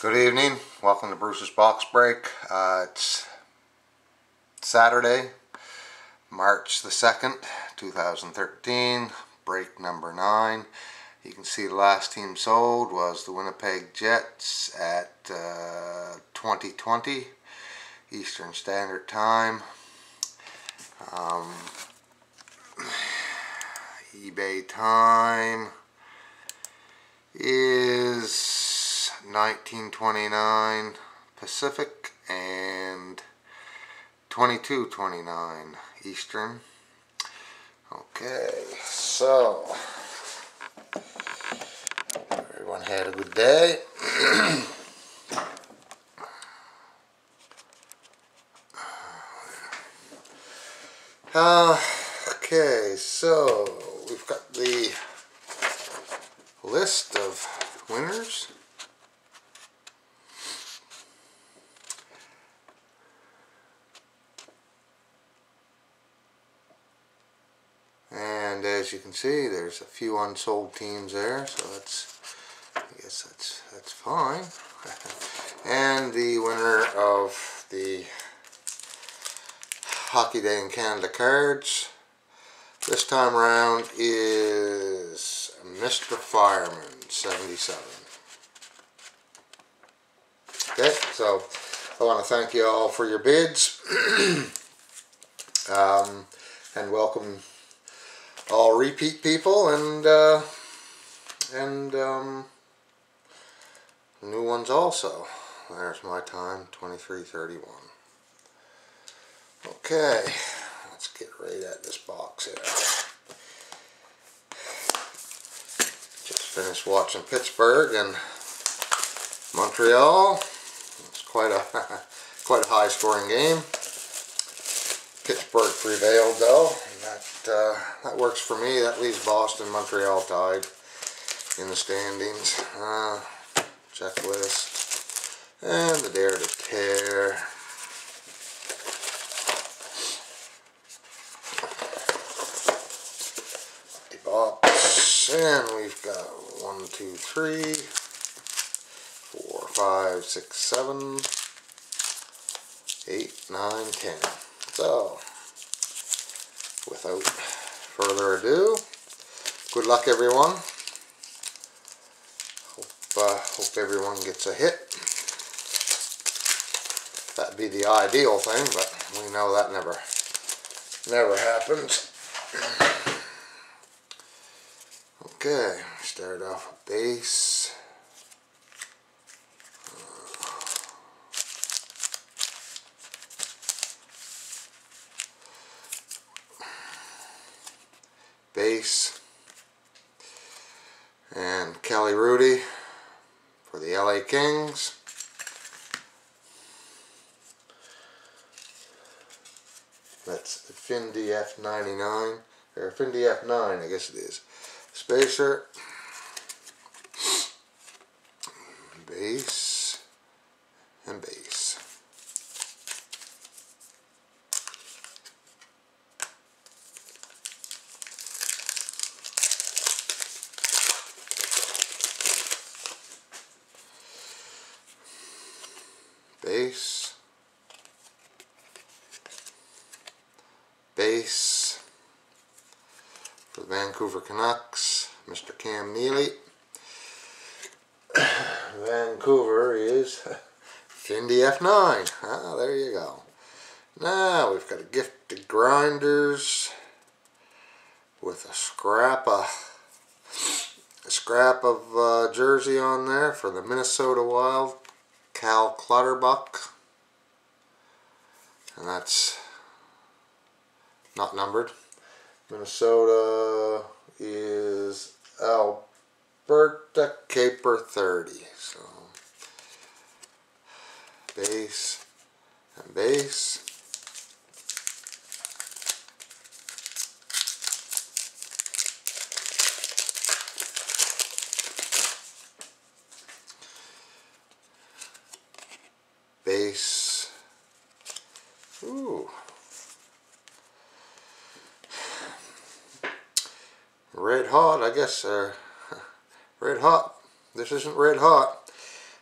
Good evening. Welcome to Bruce's Box Break. Uh, it's Saturday, March the 2nd, 2013. Break number 9. You can see the last team sold was the Winnipeg Jets at uh, 2020 Eastern Standard Time. Um, eBay time is 1929 Pacific and 2229 Eastern. Okay, so everyone had a good day. uh, okay, so we've got the list of winners. And as you can see, there's a few unsold teams there, so that's, I guess that's, that's fine. and the winner of the Hockey Day in Canada cards this time around is Mr. Fireman 77. Okay, so I want to thank you all for your bids um, and welcome all repeat people and uh, and um, new ones also. There's my time, 2331. Okay, let's get right at this box here. Just finished watching Pittsburgh and Montreal. It's quite a quite a high scoring game. Pittsburgh prevailed though. That uh, that works for me. That leaves Boston, Montreal tied in the standings. Uh, checklist and the dare to tear. Box and we've got one, two, three, four, five, six, seven, eight, nine, ten. So without further ado, good luck everyone. Hope, uh, hope everyone gets a hit. That'd be the ideal thing, but we know that never, never happens. Okay, start off with base. And Kelly Hrudey for the LA Kings. That's the FinDF 99 or FinDF 9 I guess it is. Spacer base and base. Base, base for the Vancouver Canucks, Mr. Cam Neely. Vancouver is Findy F9. Ah, there you go. Now we've got a gifted grinders with a scrap of a scrap of uh, jersey on there for the Minnesota Wild Cal Clutterbuck. And that's not numbered. Minnesota is Alberta Caper 30. So base and base. Base. Ooh. Red hot, I guess. Uh, red hot. This isn't red hot.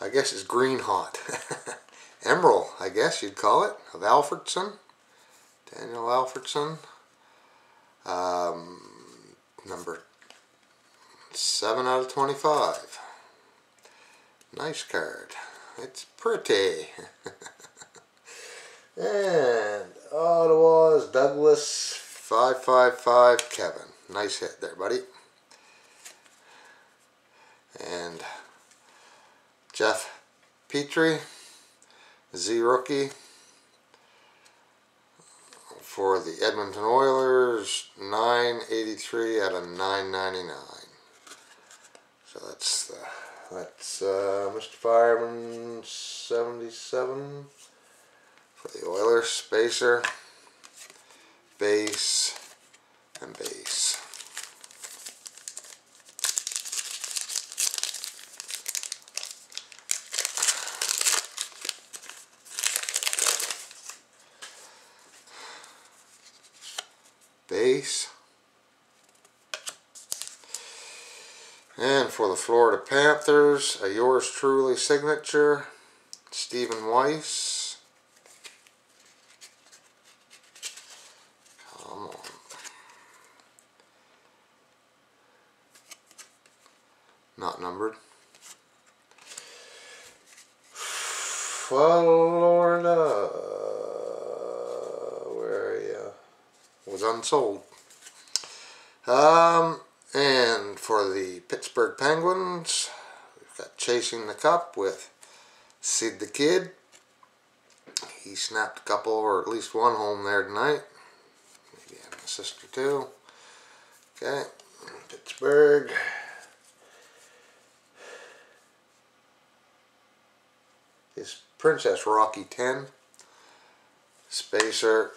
I guess it's green hot. Emerald, I guess you'd call it, of Alfredsson. Daniel Alfredsson. Um, number 7 out of 25. Nice card. It's pretty. and Ottawa's Douglas 555 Kevin. Nice hit there, buddy. And Jeff Petry, Z rookie for the Edmonton Oilers, 983 out of 999. That's uh, Mr. Fireman 77 for the Oilers spacer, base, and base. Base. And for the Florida Panthers, a yours truly signature, Stephen Weiss. Come on. Not numbered. Florida, where are you? Was unsold. Um, and for the Pittsburgh Penguins, we've got Chasing the Cup with Sid the Kid. He snapped a couple, or at least one home there tonight. Maybe an assist or two. Okay, Pittsburgh. Is Princess Rocky 10. Spacer,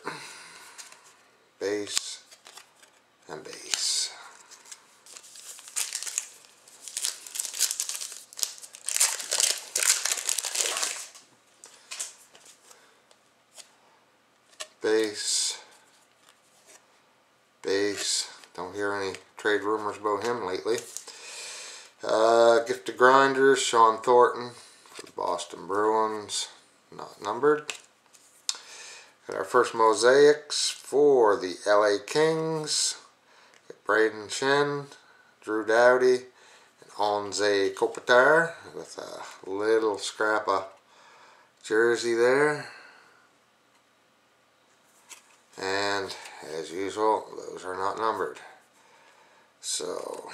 base, and base. Base, base. Don't hear any trade rumors about him lately. Uh, to Grinders, Shawn Thornton for the Boston Bruins, not numbered. Got our first mosaics for the LA Kings. Got Brayden Schenn, Drew Doughty, and Anze Kopitar with a little scrap of jersey there. And as usual, those are not numbered. So,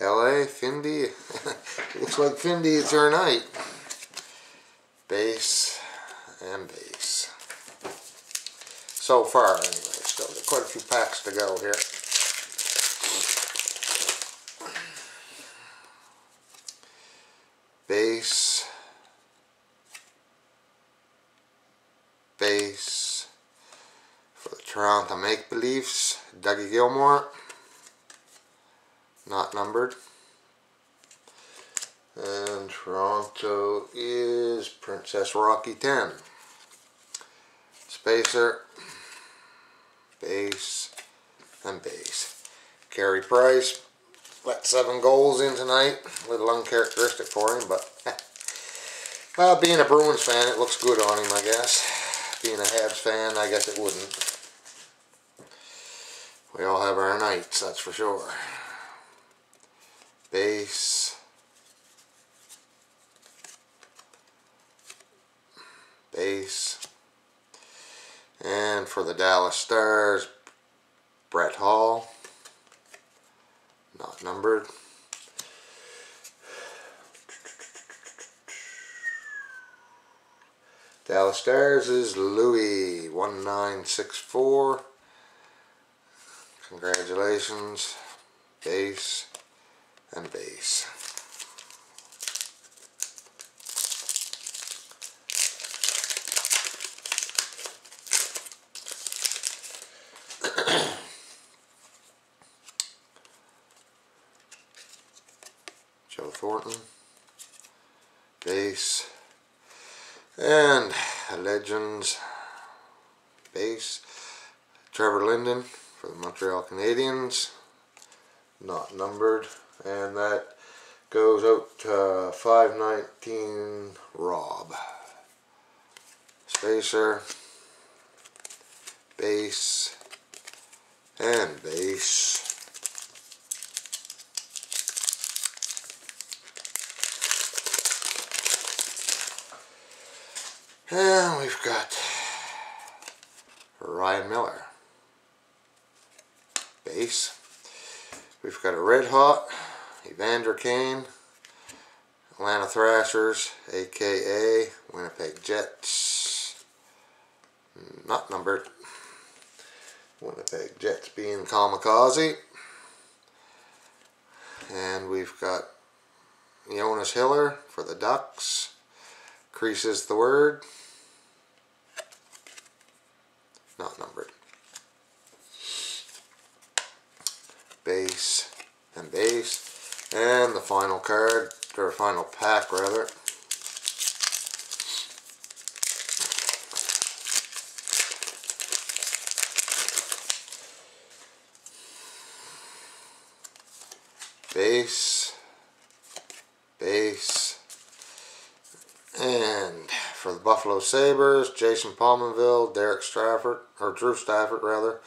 LA, Findy, looks like Findy is our night. Base and base. So far, anyway. Still got quite a few packs to go here. Base. Base. For the Toronto Make Believes, Dougie Gilmour. Not numbered. And Toronto is Princess Rocky 10. Spacer, base, and base. Carey Price let seven goals in tonight. A little uncharacteristic for him, but well, being a Bruins fan, it looks good on him, I guess. Being a Habs fan, I guess it wouldn't. We all have our nights, that's for sure. Base. Base. And for the Dallas Stars, Brett Hull. Not numbered. Dallas Stars is Louis 1964. Congratulations. Base and base. Joe Thornton, base, and Legends, base, Trevor Linden for the Montreal Canadiens, not numbered, and that goes out to uh, 519 Rob. Spacer, base, and base. And we've got Ryan Miller. Base. We've got a Red Hot, Evander Kane, Atlanta Thrashers, aka Winnipeg Jets. Hmm, not numbered. Winnipeg Jets being Kamikaze. And we've got Jonas Hiller for the Ducks. Creases the word. Not numbered. Base and base. And the final card, or final pack rather. Base, base, and for the Buffalo Sabres, Jason Pominville, Derek Stafford, or Drew Stafford rather,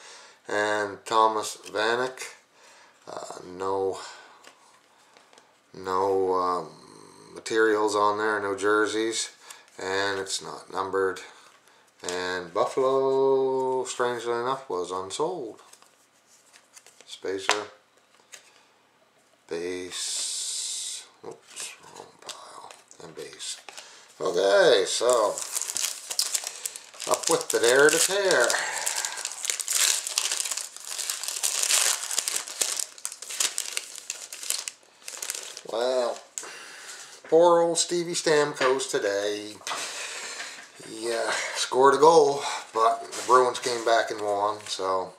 and Thomas Vanek. Uh, no, no um, materials on there, no jerseys, and it's not numbered. And Buffalo, strangely enough, was unsold. Spacer, base, oops, wrong pile, and base. Okay, so up with the dare to tear. Well, poor old Stevie Stamkos today. He uh, scored a goal, but the Bruins came back and won. So,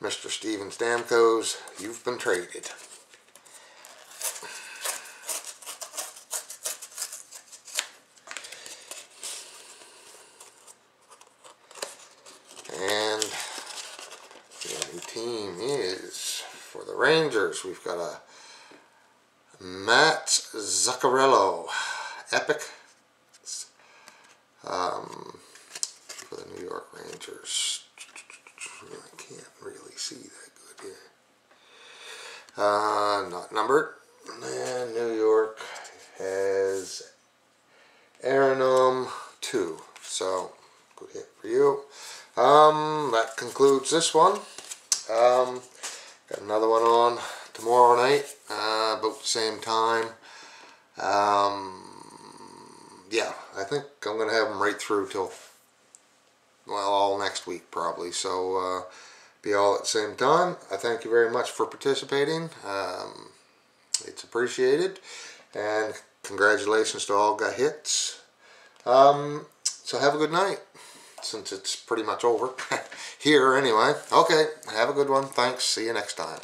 Mr. Steven Stamkos, you've been traded. And the team is for the Rangers. We've got a Matt Zuccarello, Epic, um, for the New York Rangers. I can't really see that good here. Uh, not numbered. And New York has Aeronome 2. So, good hit for you. Um, that concludes this one. Um, got another one on tomorrow night, uh, about the same time. Um, yeah, I think I'm going to have them right through till, well, all next week probably. So, uh, be all at the same time. I thank you very much for participating. Um, it's appreciated. And congratulations to all got hits. Um, so have a good night since it's pretty much over here anyway. Okay, have a good one. Thanks. See you next time.